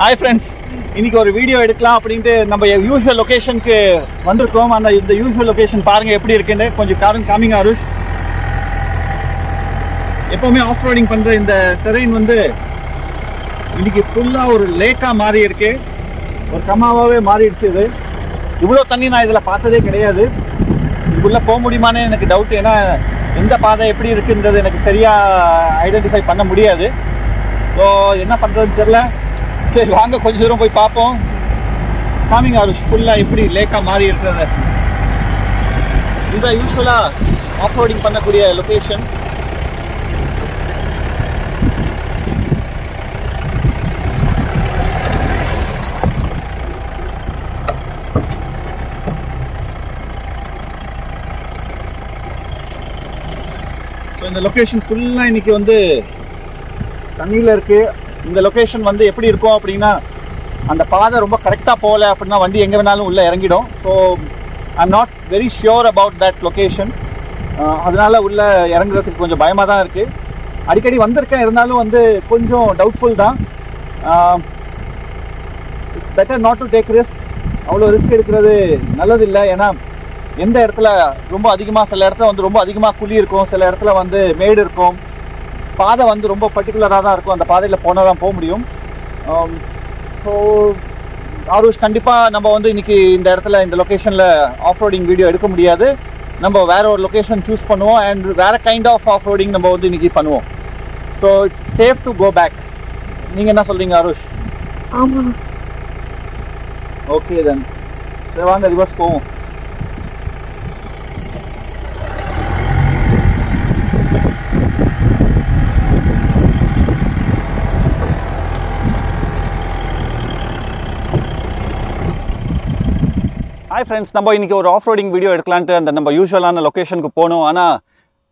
Hi friends இன்றைக்கி ஒரு video எடுக்கலாம் அப்படின்ட்டு நம்ம யூஸ்வல் லொக்கேஷனுக்கு வந்திருக்கோம். அந்த இந்த யூஸ்வல் லொக்கேஷன் பாருங்கள் எப்படி இருக்குன்னு. கொஞ்சம் காரம் காமிங் அருஷ். எப்போவுமே ஆஃப் ரோடிங் பண்ணுற இந்த டெரெயின் வந்து இன்றைக்கி ஃபுல்லாக ஒரு லேக்காக மாறி இருக்கு. ஒரு கம்மாவாகவே மாறிடுச்சு இது. இவ்வளோ தண்ணி நான் இதில் பார்த்ததே கிடையாது. இதுக்குள்ளே போக முடியுமான்னு எனக்கு டவுட் ஏன்னா எந்த பாதை எப்படி இருக்குன்றது எனக்கு சரியாக ஐடென்டிஃபை பண்ண முடியாது. ஸோ என்ன பண்ணுறதுன்னு தெரில சரி வாங்க கொஞ்சம் தூரம் போய் பார்ப்போம். காமிங் அருஷ் ஃபுல்லாக எப்படி லேக்காக மாறி இருக்கிறது. இதுதான் யூஸ்வலாக ஆஃப் ரோடிங் பண்ணக்கூடிய லொக்கேஷன் இந்த லொக்கேஷன் ஃபுல்லாக இன்றைக்கி வந்து தண்ணியில் இருக்குது இந்த லொக்கேஷன் வந்து எப்படி இருக்கும் அப்படின்னா அந்த பாதை ரொம்ப கரெக்டாக போகல அப்படின்னா வண்டி எங்கே வேணாலும் உள்ளே இறங்கிடும். So I'm not very sure about that location அதனால உள்ளே இறங்குறதுக்கு கொஞ்சம் பயமாக தான் இருக்குது அடிக்கடி வந்திருக்கேன். இருந்தாலும் வந்து கொஞ்சம் டவுட்ஃபுல் தான். It's better not to take risk அவ்வளோ ரிஸ்க் எடுக்கிறது நல்லதில்லை. ஏன்னா எந்த இடத்துல ரொம்ப அதிகமாக சில இடத்துல வந்து ரொம்ப அதிகமாக குழி இருக்கும். சில இடத்துல வந்து மேடு இருக்கும். பாதை வந்து ரொம்ப பர்டிகுலராக தான் இருக்கும். அந்த பாதையில் போனால் தான் போக முடியும். ஸோ ஆருஷ் கண்டிப்பாக நம்ம வந்து இன்னைக்கு இந்த இடத்துல இந்த லொக்கேஷனில் ஆஃப் ரோடிங் வீடியோ எடுக்க முடியாது. நம்ம வேற ஒரு லொக்கேஷன் சூஸ் பண்ணுவோம். அண்ட் வேற கைண்ட் ஆஃப் ஆஃப் ரோடிங் நம்ம வந்து இன்னைக்கு பண்ணுவோம். So it's safe to go back நீங்கள் என்ன சொல்கிறீங்க ஆருஷ் ஆமா. ஓகே தென் சரி வாங்க ரிவர்ஸ் போவோம். ஹாய் ஃப்ரெண்ட்ஸ் நம்ம இன்னைக்கு ஒரு ஆஃப் ரோடிங் வீடியோ எடுக்கலான்ட்டு அந்த நம்ம யூஸ்வலான லொக்கேஷனுக்கு போகணும் ஆனால்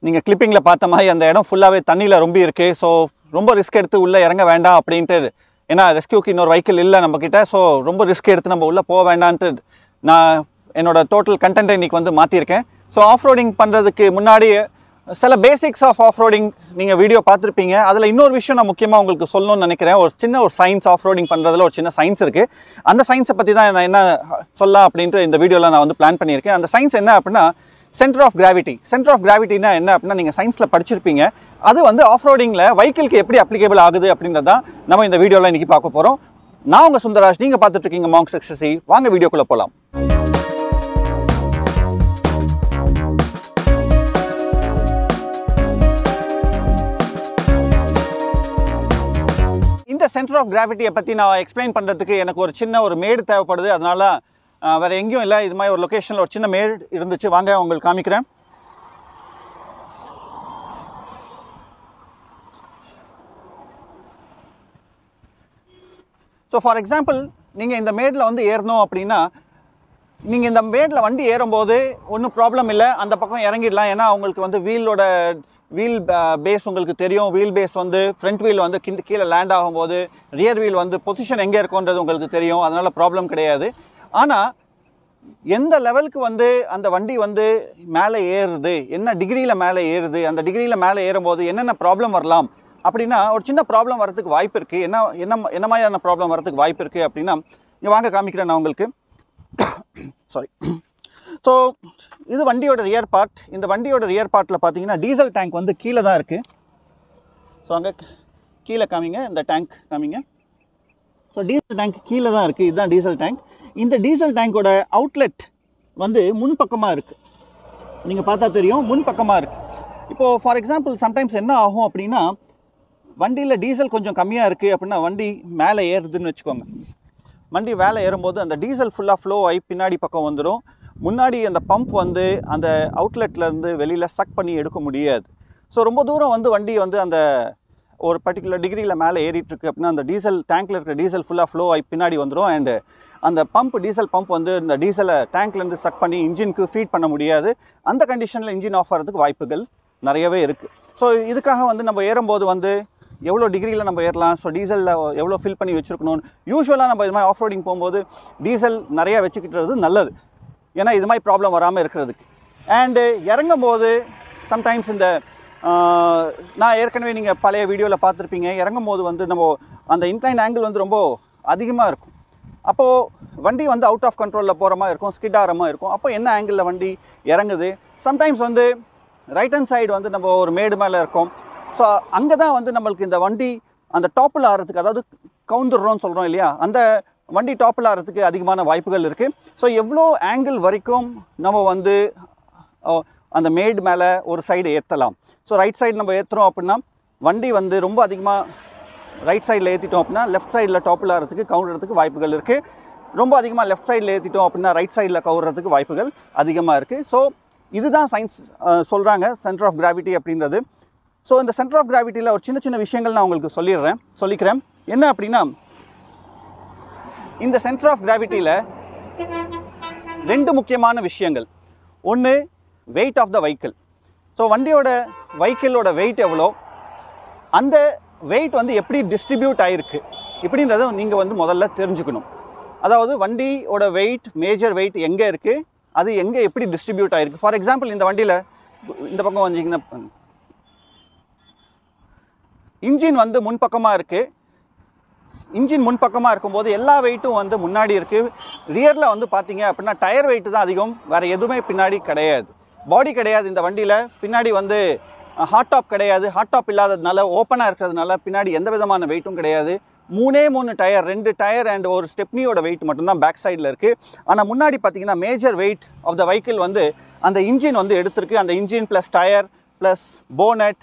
நீங்கள் கிளிப்பிங்கில் பார்த்த மாதிரி அந்த இடம் ஃபுல்லாகவே தண்ணியில் ரொம்ப இருக்குது ஸோ ரொம்ப ரிஸ்க் எடுத்து உள்ளே இறங்க வேண்டாம் அப்படின்ட்டு. ஏன்னா ரெஸ்கியூக்கு இன்னொரு வெஹிக்கிள் இல்லை நம்மக்கிட்ட ஸோ ரொம்ப ரிஸ்க் எடுத்து நம்ம உள்ளே போக வேண்டான்ட்டு நான் என்னோட டோட்டல் கண்டென்ட்டை இன்னைக்கு வந்து மாற்றிருக்கேன் ஸோ ஆஃப் ரோடிங் பண்ணுறதுக்கு முன்னாடி சில பேசிக்ஸ் ஆஃப் ஆஃப் ரோடிங் நீங்கள் வீடியோ பார்த்துருப்பீங்க. அதில் இன்னொரு விஷயம் நான் முக்கியமாக உங்களுக்கு சொல்லணும்னு நினைக்கிறேன். ஒரு சின்ன ஒரு சயின்ஸ் ஆஃப் ரோடிங் பண்ணுறதுல ஒரு சின்ன சயின்ஸ் இருக்குது அந்த சயின்ஸை பற்றி தான் நான் என்ன சொல்லலாம் அப்படின்ட்டு இந்த வீடியோவில் நான் வந்து பிளான் பண்ணியிருக்கேன். அந்த சயின்ஸ் என்ன அப்படின்னா centre of gravity centre of கிராவிட்டினா என்ன அப்படின்னா நீங்கள் சயின்ஸில் படிச்சிருப்பீங்க. அது வந்து ஆஃப் ரோடிங்கில் வெஹிக்கிள்க்கு எப்படி அப்ளிகேபிள் ஆகுது அப்படின்றத தான் நம்ம இந்த வீடியோவில் இன்றைக்கி பார்க்க போகிறோம் நான் உங்கள் சுந்தராஜ் நீங்கள் பார்த்துட்ருக்கீங்க மாங்ஸ் எக்ஸசி வாங்க வீடியோக்குள்ளே போகலாம் சென்டர் ஆஃப் கிராவிட்டியை பற்றி நான் எக்ஸ்பிளைன் பண்ணுறதுக்கு எனக்கு ஒரு சின்ன ஒரு மேடு தேவைப்படுது. அதனால வேறு எங்கேயும் இல்லை. இது மாதிரி ஒரு லொக்கேஷனில் ஒரு சின்ன மேடு இருந்துச்சு. வாங்க உங்களுக்கு காமிக்கிறேன். ஸோ ஃபார் எக்ஸாம்பிள் நீங்கள் இந்த மேடில் வந்து ஏறணும் அப்படின்னா நீங்கள் இந்த மேடில் வண்டி ஏறும்போது ஒன்றும் ப்ராப்ளம் இல்லை. அந்த பக்கம் இறங்கிடலாம். ஏன்னா அவங்களுக்கு வந்து வீலோட வீல் பேஸ் uh, உங்களுக்கு தெரியும். வீல் பேஸ் வந்து ஃப்ரண்ட் வீல் வந்து கிண்ட கீழே லேண்ட் ஆகும்போது ரியர் வீல் வந்து பொசிஷன் எங்கே இருக்குன்றது உங்களுக்கு தெரியும். அதனால் ப்ராப்ளம் கிடையாது. ஆனால் எந்த லெவலுக்கு வந்து அந்த வண்டி வந்து மேலே ஏறுது? என்ன டிகிரியில் மேலே ஏறுது? அந்த டிகிரியில் மேலே ஏறும்போது என்னென்ன ப்ராப்ளம் வரலாம்? அப்படின்னா ஒரு சின்ன ப்ராப்ளம் வரதுக்கு வாய்ப்பு இருக்குது என்ன என்ன என்ன மாதிரியான ப்ராப்ளம் வரதுக்கு வாய்ப்பு இருக்குது அப்படின்னா இங்கே வாங்க காமிக்கிறேன் நான் உங்களுக்கு. சாரி ஸோ இது வண்டியோட ரியர் பார்ட் இந்த வண்டியோட ரியர் பார்ட்டில் பார்த்தீங்கன்னா டீசல் டேங்க் வந்து கீழே தான் இருக்குது ஸோ அங்கே கீழே காமிங்க. இந்த டேங்க் காமிங்க. ஸோ டீசல் டேங்க் கீழே தான் இருக்குது இதுதான் டீசல் டேங்க் இந்த டீசல் டேங்கோட அவுட்லெட் வந்து முன்பக்கமாக இருக்குது நீங்கள் பார்த்தா தெரியும் முன்பக்கமாக இருக்குது இப்போது ஃபார் எக்ஸாம்பிள் சம்டைம்ஸ் என்ன ஆகும் அப்படின்னா வண்டியில் டீசல் கொஞ்சம் கம்மியாக இருக்குது அப்படின்னா வண்டி மேலே ஏறுதுன்னு வச்சுக்கோங்க. வண்டி வேலை ஏறும்போது அந்த டீசல் ஃபுல்லாக ஃப்ளோ ஆகி பின்னாடி பக்கம் வந்துடும் முன்னாடி அந்த பம்ப் வந்து அந்த அவுட்லெட்லேருந்து வெளியில் சக் பண்ணி எடுக்க முடியாது. ஸோ ரொம்ப தூரம் வந்து வண்டி வந்து அந்த ஒரு பர்டிகுலர் டிகிரியில் மேலே ஏறிட்டுருக்கு அப்படின்னா அந்த டீசல் டேங்க்கில் இருக்கிற டீசல் ஃபுல்லாக ஃப்ளோ ஆகி பின்னாடி வந்துடும் அண்டு அந்த பம்ப் டீசல் பம்ப் வந்து இந்த டீசலை டேங்க்லேருந்து சக் பண்ணி இன்ஜினுக்கு ஃபீட் பண்ண முடியாது. அந்த கண்டிஷனில் இன்ஜின் ஆஃப் ஆகிறதுக்கு வாய்ப்புகள் நிறையவே இருக்குது ஸோ இதுக்காக வந்து நம்ம ஏறும்போது வந்து எவ்வளோ டிகிரியில் நம்ம ஏறலாம்? ஸோ டீசலில் எவ்வளோ ஃபில் பண்ணி வச்சுருக்கணும்? யூஸ்வலாக நம்ம இது மாதிரி ஆஃப் ரோடிங் போகும்போது டீசல் நிறையா வச்சுக்கிட்டுறது நல்லது. ஏன்னா இது மாதிரி ப்ராப்ளம் வராமல் இருக்கிறதுக்கு. அண்டு இறங்கும் போது சம்டைம்ஸ் இந்த நான் ஏற்கனவே நீங்கள் பழைய வீடியோவில் பார்த்துருப்பீங்க. இறங்கும் போது வந்து நம்ம அந்த இன்க்ளைன் ஆங்கிள் வந்து ரொம்ப அதிகமாக இருக்கும். அப்போது வண்டி வந்து அவுட் ஆஃப் கண்ட்ரோலில் போகிற மாதிரி இருக்கும் ஸ்கிட் ஆகிற மாதிரி இருக்கும். அப்போ என்ன ஆங்கிளில் வண்டி இறங்குது? சம்டைம்ஸ் வந்து ரைட் ஹேண்ட் சைடு வந்து நம்ம ஒரு மேடு மேலே இருக்கும். ஸோ அங்கே தான் வந்து நம்மளுக்கு இந்த வண்டி அந்த டாப்பில் ஆகிறதுக்கு அதாவது கவுந்துடுறோம்னு சொல்கிறோம் இல்லையா? அந்த வண்டி டாப்பில் ஆகிறதுக்கு அதிகமான வாய்ப்புகள் இருக்குது ஸோ எவ்வளோ ஆங்கிள் வரைக்கும் நம்ம வந்து அந்த மேடு மேலே ஒரு சைடு ஏற்றலாம் ஸோ ரைட் சைடு நம்ம ஏற்றுறோம் அப்படின்னா வண்டி வந்து ரொம்ப அதிகமாக ரைட் சைடில் ஏற்றிட்டோம் அப்படின்னா லெஃப்ட் சைடில் டாப்பில் ஆகிறதுக்கு கவுண்டுறதுக்கு வாய்ப்புகள் இருக்குது ரொம்ப அதிகமாக லெஃப்ட் சைடில் ஏற்றிட்டோம் அப்படின்னா ரைட் சைடில் கவுறதுக்கு வாய்ப்புகள் அதிகமாக இருக்குது ஸோ இதுதான் சயின்ஸ் சொல்கிறாங்க சென்டர் ஆஃப் கிராவிட்டி அப்படின்றது. ஸோ இந்த சென்டர் ஆஃப் கிராவிட்டியில் ஒரு சின்ன சின்ன விஷயங்கள் நான் உங்களுக்கு சொல்லிடுறேன் சொல்லிக்கிறேன். என்ன அப்படின்னா இந்த சென்டர் ஆஃப் கிராவிட்டியில் ரெண்டு முக்கியமான விஷயங்கள். ஒன்று weight of the vehicle so வண்டியோட வெஹிக்கிளோட வெயிட் எவ்வளோ? அந்த வெயிட் வந்து எப்படி டிஸ்ட்ரிபியூட் ஆகிருக்கு இப்படின்றத நீங்கள் வந்து முதல்ல தெரிஞ்சுக்கணும். அதாவது வண்டியோட வெயிட் மேஜர் வெயிட் எங்கே இருக்குது அது எங்கே எப்படி டிஸ்ட்ரிபியூட் ஆகிருக்கு ஃபார் எக்ஸாம்பிள் இந்த வண்டியில் இந்த பக்கம் வந்தீங்கன்னா இன்ஜின் வந்து முன்பக்கமாக இருக்குது இன்ஜின் முன்பக்கமாக இருக்கும்போது எல்லா வெயிட்டும் வந்து முன்னாடி இருக்குது ரியரில் வந்து பார்த்தீங்க அப்படின்னா டயர் வெயிட் தான் அதிகம். வேறு எதுவுமே பின்னாடி கிடையாது. பாடி கிடையாது இந்த வண்டியில். பின்னாடி வந்து ஹாட் டாப் கிடையாது. ஹாட் டாப் இல்லாததுனால ஓப்பனாக இருக்கிறதுனால பின்னாடி எந்த விதமான வெயிட்டும் கிடையாது. மூணே மூணு டயர் ரெண்டு டயர் அண்ட் ஒரு ஸ்டெப்னியோட வெயிட் மட்டும்தான் பேக் சைடில் இருக்குது ஆனால் முன்னாடி பார்த்தீங்கன்னா major weight of the vehicle வந்து அந்த இன்ஜின் வந்து எடுத்திருக்கு. அந்த engine plus tyre plus bonnet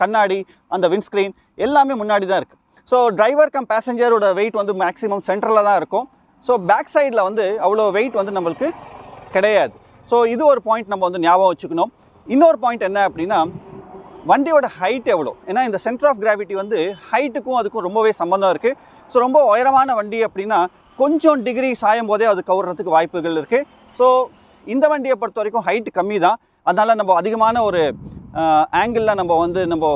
கண்ணாடி அந்த விண்ட்ஸ்க்ரீன் எல்லாமே முன்னாடி தான் இருக்குது ஸோ டிரைவர் கம் பேசஞ்சரோட வெயிட் வந்து மேக்ஸிமம் சென்டரில் தான் இருக்கும். ஸோ பேக் சைடில் வந்து அவ்வளோ வெயிட் வந்து நம்மளுக்கு கிடையாது. ஸோ இது ஒரு பாயிண்ட் நம்ம வந்து ஞாபகம் வச்சுக்கணும். இன்னொரு பாயிண்ட் என்ன அப்படின்னா வண்டியோட ஹைட் எவ்வளோ? ஏன்னா இந்த சென்டர் ஆஃப் கிராவிட்டி வந்து ஹைட்டுக்கும் அதுக்கும் ரொம்பவே சம்மந்தம் இருக்குது ஸோ ரொம்ப உயரமான வண்டி அப்படின்னா கொஞ்சம் டிகிரி சாயும் போதே அது கவுறதுக்கு வாய்ப்புகள் இருக்குது ஸோ இந்த வண்டியை பொறுத்த வரைக்கும் ஹைட் கம்மி தான். அதனால் நம்ம அதிகமான ஒரு ஆங்கிளில் நம்ம வந்து நம்ம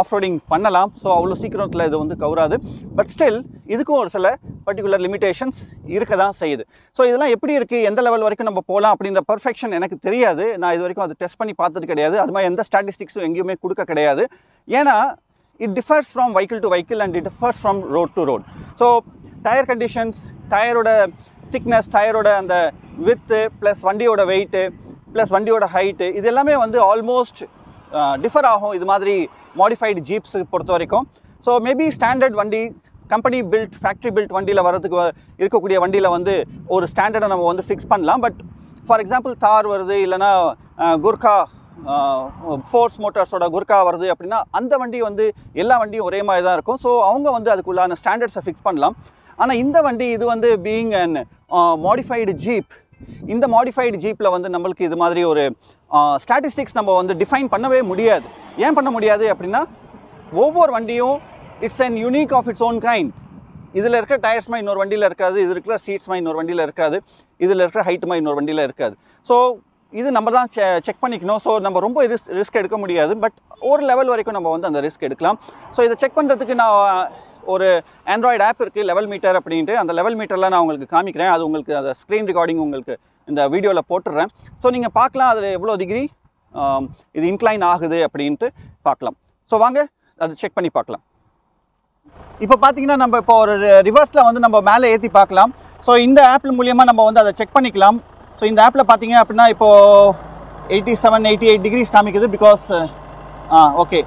ஆஃப் ரோடிங் பண்ணலாம். ஸோ அவ்வளோ சீக்கிரத்தில் இது வந்து கவராது. பட் ஸ்டில் இதுக்கும் ஒரு சில பர்டிகுலர் லிமிடேஷன்ஸ் இருக்க தான் செய்யுது. ஸோ இதெல்லாம் எப்படி இருக்குது எந்த லெவல் வரைக்கும் நம்ம போகலாம் அப்படின்ற பர்ஃபெக்ஷன் எனக்கு தெரியாது. நான் இது வரைக்கும் அதை டெஸ்ட் பண்ணி பார்த்தது கிடையாது. அது மாதிரி எந்த ஸ்டாட்டிஸ்டிக்ஸும் எங்கேயுமே கொடுக்க கிடையாது. ஏன்னா it differs from vehicle to vehicle and it differs from road to road so tyre conditions டயரோட thickness டயரோட அந்த வித்து ப்ளஸ் வண்டியோட வெயிட்டு ப்ளஸ் வண்டியோட ஹைட்டு இது எல்லாமே வந்து ஆல்மோஸ்ட் டிஃபர் ஆகும். இது மாதிரி மாடிஃபைடு ஜீப்ஸ் பொறுத்த வரைக்கும். ஸோ மேபி ஸ்டாண்டர்ட் வண்டி கம்பெனி பில்ட் ஃபேக்ட்ரி பில்ட் வண்டியில் வரதுக்கு இருக்கக்கூடிய வண்டியில் வந்து ஒரு ஸ்டாண்டர்டை நம்ம வந்து ஃபிக்ஸ் பண்ணலாம். பட் ஃபார் எக்ஸாம்பிள் தார் வருது இல்லைன்னா குர்கா ஃபோர்ஸ் மோட்டார்ஸோட குர்கா வருது அப்படின்னா அந்த வண்டி வந்து எல்லா வண்டியும் ஒரே மாதிரி தான் இருக்கும். ஸோ அவங்க வந்து அதுக்குள்ளான ஸ்டாண்டர்ட்ஸை ஃபிக்ஸ் பண்ணலாம். ஆனால் இந்த வண்டி இது வந்து பீயிங் அண்ட் மாடிஃபைடு ஜீப் இந்த மாடிஃபைடு ஜீப்பில் வந்து நம்மளுக்கு இது மாதிரி ஒரு ஸ்டாட்டிஸ்டிக்ஸ் நம்ம வந்து டிஃபைன் பண்ணவே முடியாது. ஏன் பண்ண முடியாது அப்படின்னா ஒவ்வொரு வண்டியும் it's and unique of its own kind இதில் இருக்கிற டயர்ஸ்மா இன்னொரு வண்டியில் இருக்காது இது இருக்கிற சீட்ஸ்மா இன்னொரு வண்டியில் இருக்காது இதில் இருக்கிற ஹைட்டுமா இன்னொரு வண்டியில் இருக்காது. ஸோ இது நம்ம தான் செ செக் பண்ணிக்கணும். ஸோ நம்ம ரொம்ப ரிஸ்க் ரிஸ்க் எடுக்க முடியாது பட் ஒரு லெவல் வரைக்கும் நம்ம வந்து அந்த ரிஸ்க் எடுக்கலாம். ஸோ இதை செக் பண்ணுறதுக்கு நான் ஒரு ஆண்ட்ராய்டு ஆப் இருக்குது லெவல் மீட்டர் அப்படின்ட்டு. அந்த லெவல் மீட்டரில் நான் உங்களுக்கு காமிக்கிறேன். அது உங்களுக்கு அந்த ஸ்க்ரீன் ரெக்கார்டிங் உங்களுக்கு இந்த வீடியோவில் போட்டுடுறேன் ஸோ நீங்கள் பார்க்கலாம் அதில் எவ்வளோ டிகிரி இது இன்க்ளைன் ஆகுது அப்படின்ட்டு பார்க்கலாம். ஸோ வாங்க அது செக் பண்ணி பார்க்கலாம். இப்போ பார்த்தீங்கன்னா நம்ம இப்போ ஒரு ரிவர்ஸில் வந்து நம்ம மேலே ஏற்றி பார்க்கலாம். ஸோ இந்த ஆப் மூலியமாக நம்ம வந்து அதை செக் பண்ணிக்கலாம். ஸோ இந்த ஆப்பில் பார்த்தீங்க அப்படின்னா இப்போது eighty seven eighty eight degrees காமிக்குது பிகாஸ் ஆ ஓகே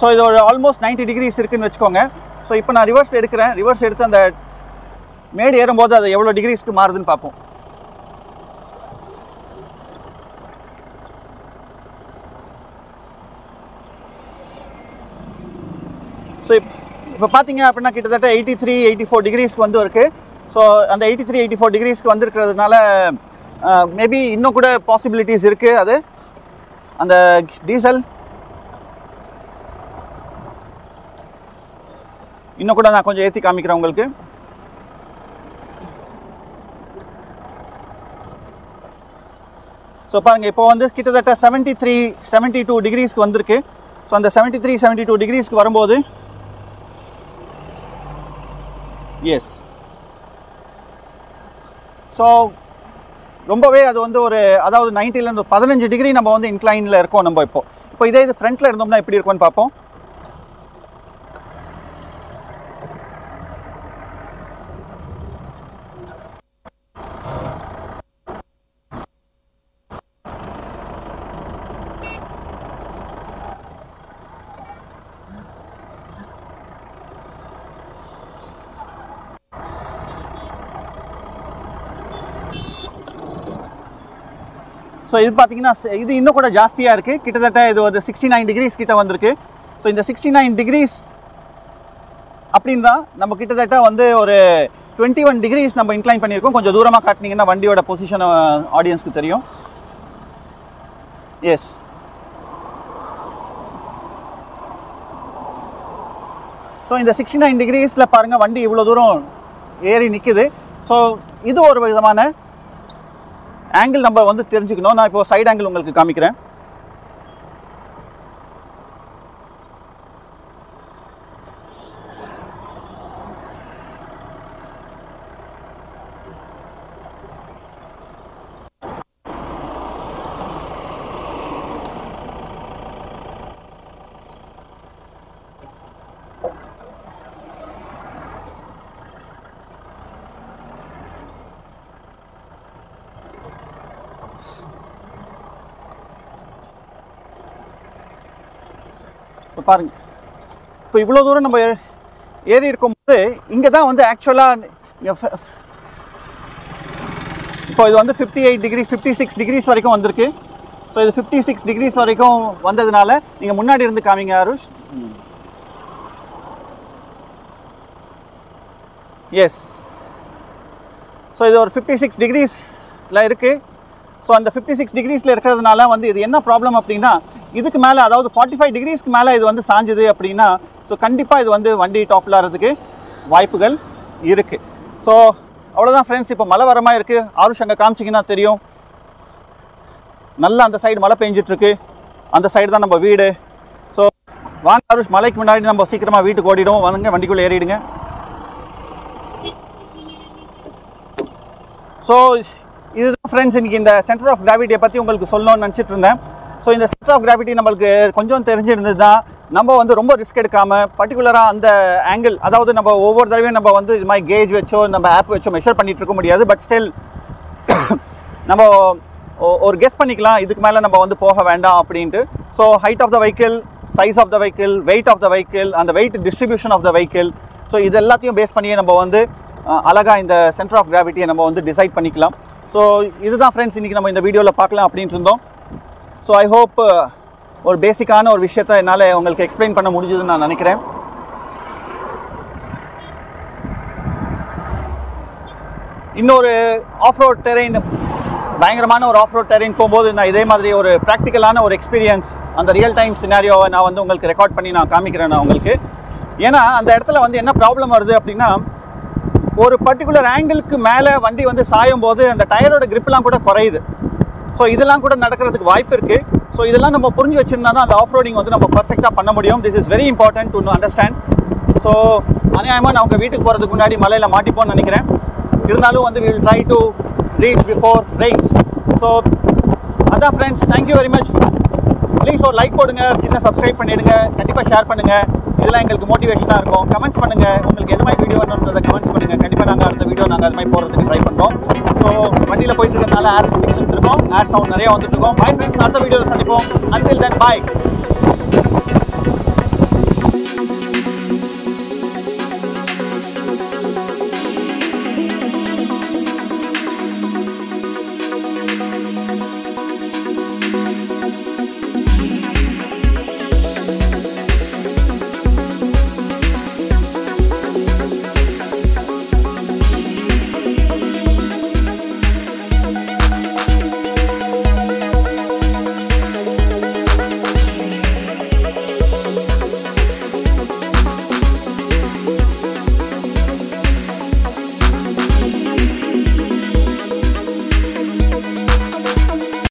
ஸோ இது ஒரு ஆல்மோஸ்ட் 90 டிகிரிஸ் இருக்குன்னு வச்சுக்கோங்க. ஸோ இப்போ நான் ரிவர்ஸ் எடுக்கிறேன். ரிவர்ஸ் எடுத்து அந்த மேடு ஏறும்போது அது எவ்வளோ டிகிரிஸ்க்கு மாறுதுன்னு பார்ப்போம். ஸோ இப்போ பார்த்தீங்க அப்படின்னா கிட்டத்தட்ட எயிட்டி த்ரீ எயிட்டி ஃபோர் டிகிரிஸ்க்கு வந்து இருக்கு. ஸோ அந்த எயிட்டி த்ரீ எயிட்டி ஃபோர் டிகிரிஸ்க்கு வந்துருக்கிறதுனால மேபி இன்னும் கூட பாசிபிலிட்டிஸ் இருக்குது அது. அந்த டீசல் இன்னும் கூட நான் கொஞ்சம் ஏற்றி காமிக்கிறேன் உங்களுக்கு. ஸோ பாருங்கள் இப்போ வந்து கிட்டத்தட்ட செவன்ட்டி த்ரீ செவன்ட்டி டூ டிகிரிஸ்க்கு வந்திருக்கு. ஸோ அந்த செவன்ட்டி த்ரீ செவன்ட்டி டூ டிகிரிஸ்க்கு வரும்போது எஸ் ஸோ ரொம்பவே அது வந்து ஒரு அதாவது 90 பதினஞ்சு டிகிரி நம்ம வந்து இன்க்ளைனில் இருக்கோம் நம்ம இப்போ. இப்போ இதே இது ஃப்ரண்ட்டில் இருந்தோம்னா எப்படி இருக்கும்னு பார்ப்போம். ஸோ இது பார்த்தீங்கன்னா இது இன்னும் கூட ஜாஸ்தியாக இருக்குது கிட்டத்தட்ட இது ஒரு சிக்ஸ்டி நைன் டிகிரிஸ் கிட்ட வந்திருக்கு. ஸோ இந்த சிக்ஸ்டி நைன் டிகிரிஸ் அப்படின்னு தான் நம்ம கிட்டத்தட்ட வந்து ஒரு டுவெண்ட்டி ஒன் டிகிரிஸ் நம்ம இன்க்ளைன் பண்ணியிருக்கோம். கொஞ்சம் தூரமாக காட்டினீங்கன்னா வண்டியோட பொசிஷன் ஆடியன்ஸ்க்கு தெரியும். எஸ் ஸோ இந்த சிக்ஸ்டி நைன் டிகிரிஸில் பாருங்கள் வண்டி இவ்வளோ தூரம் ஏறி நிற்குது ஸோ இது ஒரு விதமான ஆங்கிள் நம்ம வந்து தெரிஞ்சுக்கணும். நான் இப்போ சைடு ஆங்கிள் உங்களுக்கு காமிக்கிறேன். இப்போ பாருங்கள் இப்போ இவ்வளோ தூரம் நம்ம ஏறி இருக்கும்போது இங்கே தான் வந்து ஆக்சுவலாக இப்போ இது வந்து fifty eight degree fifty six degrees வரைக்கும் வந்திருக்கு. ஸோ இது ஃபிஃப்டி சிக்ஸ் டிகிரிஸ் வரைக்கும் வந்ததுனால நீங்கள் முன்னாடி இருந்து காமிங்க அருஷ் எஸ் ஸோ இது ஒரு ஃபிஃப்டி சிக்ஸ் டிகிரிஸில் இருக்குது ஸோ அந்த ஃபிஃப்டி சிக்ஸ் டிகிரிஸில் இருக்கிறதுனால வந்து இது என்ன ப்ராப்ளம் அப்படின்னா இதுக்கு மேலே அதாவது ஃபார்ட்டி ஃபைவ் டிகிரிஸ்க்கு மேலே இது வந்து சாஞ்சுது அப்படின்னா ஸோ கண்டிப்பாக இது வந்து வண்டி டாப்பில் ஆகிறதுக்கு வாய்ப்புகள் இருக்குது ஸோ அவ்வளோதான் ஃப்ரெண்ட்ஸ் இப்போ மழை வரமாக இருக்குது ஆருஷ் அங்கே காமிச்சிங்கன்னா தெரியும். நல்லா அந்த சைடு மழை பெஞ்சிட்ருக்கு. அந்த சைடு தான் நம்ம வீடு. ஸோ வாங்க ஆருஷ் மலைக்கு முன்னாடி நம்ம சீக்கிரமாக வீட்டுக்கு ஓடிடும் வாங்க வண்டிக்குள்ளே ஏறிடுங்க. ஸோ இதுதான் ஃப்ரெண்ட்ஸ் இன்னைக்கு இந்த சென்டர் ஆஃப் கிராவிட்டியை பற்றி உங்களுக்கு சொல்லணும்னு நினச்சிட்டு இருந்தேன். ஸோ இந்த சென்டர் ஆஃப் கிராவிட்டி நம்மளுக்கு கொஞ்சம் தெரிஞ்சிருந்தது தான் நம்ம வந்து ரொம்ப ரிஸ்க் எடுக்காமல் பர்டிகுலராக அந்த ஆங்கிள் அதாவது நம்ம ஒவ்வொரு தடவையும் நம்ம வந்து இது மாதிரி கேஜ் வச்சோ நம்ம ஆப் வச்சோ மெஷர் பண்ணிட்டு இருக்க முடியாது. பட் ஸ்டில் நம்ம ஒ- ஒரு கெஸ் பண்ணிக்கலாம் இதுக்கு மேலே நம்ம வந்து போக வேண்டாம் அப்படின்ட்டு. So height of the vehicle size of the vehicle weight of the vehicle அந்த weight distribution of the vehicle so இது எல்லாத்தையும் பேஸ் பண்ணியே நம்ம வந்து அழகாக இந்த சென்டர் ஆஃப் கிராவிட்டியை நம்ம வந்து டிசைட் பண்ணிக்கலாம். ஸோ இதுதான் ஃப்ரெண்ட்ஸ் இன்றைக்கி நம்ம இந்த வீடியோவில் பார்க்கலாம் அப்படின்ட்டு இருந்தோம். ஸோ ஐ ஹோப் ஒரு பேசிக்கான ஒரு விஷயத்த என்னால் உங்களுக்கு எக்ஸ்பிளைன் பண்ண முடிஞ்சதுன்னு நான் நினைக்கிறேன். இன்னொரு ஆஃப் ரோட் டெரெயின் பயங்கரமான ஒரு ஆஃப் ரோட் டெரெயின் போகும்போது நான் இதே மாதிரி ஒரு ப்ராக்டிக்கலான ஒரு எக்ஸ்பீரியன்ஸ் அந்த ரியல் டைம் சினாரியோவை நான் வந்து உங்களுக்கு ரெக்கார்ட் பண்ணி நான் காமிக்கிறேன் நான் உங்களுக்கு. ஏன்னா அந்த இடத்துல வந்து என்ன ப்ராப்ளம் வருது அப்படின்னா ஒரு பர்டிகுலர் ஆங்கிளுக்கு மேலே வண்டி வந்து சாயும் போது அந்த டயரோட கிரிப்லாம் கூட குறையுது. ஸோ இதெல்லாம் கூட நடக்கிறதுக்கு வாய்ப்பு இருக்குது ஸோ இதெல்லாம் நம்ம புரிஞ்சு வச்சுருந்தா தான் அந்த ஆஃப் ரோடிங் வந்து நம்ம பர்ஃபெக்டாக பண்ண முடியும். This is very important to understand so அநியாயமாக நான் உங்கள் வீட்டுக்கு போகிறதுக்கு முன்னாடி மலையில் மாட்டிப்போன்னு நினைக்கிறேன். இருந்தாலும் வந்து will try to reach before rains so அதான் friends thank you very much please ஒரு லைக் போடுங்க சின்ன சப்ஸ்கிரைப் பண்ணிவிடுங்க கண்டிப்பாக ஷேர் பண்ணுங்கள் இதெல்லாம் எங்களுக்கு மோட்டிவேஷனாக இருக்கும். கமெண்ட்ஸ் பண்ணுங்கள் உங்களுக்கு எது மாதிரி வீடியோ வேணுன்றதை கமெண்ட்ஸ் பண்ணுங்கள் கண்டிப்பாக நாங்கள் அடுத்த வீடியோ நாங்கள் அது மாதிரி போகிறதுக்கு ட்ரை பண்ணுறோம் ஸோ வண்டியில் போயிட்டு இருக்கிறதுனால ஏர் ரெஸ்ட்ரிக்ஷன்ஸ் இருக்கும். ஏர் சவுண்ட் நிறையா வந்துட்டு இருக்கோம். பாய் ஃப்ரெண்ட்ஸ் அடுத்த வீடியோவில் சந்திப்போம். அன்டில் தென் பாய்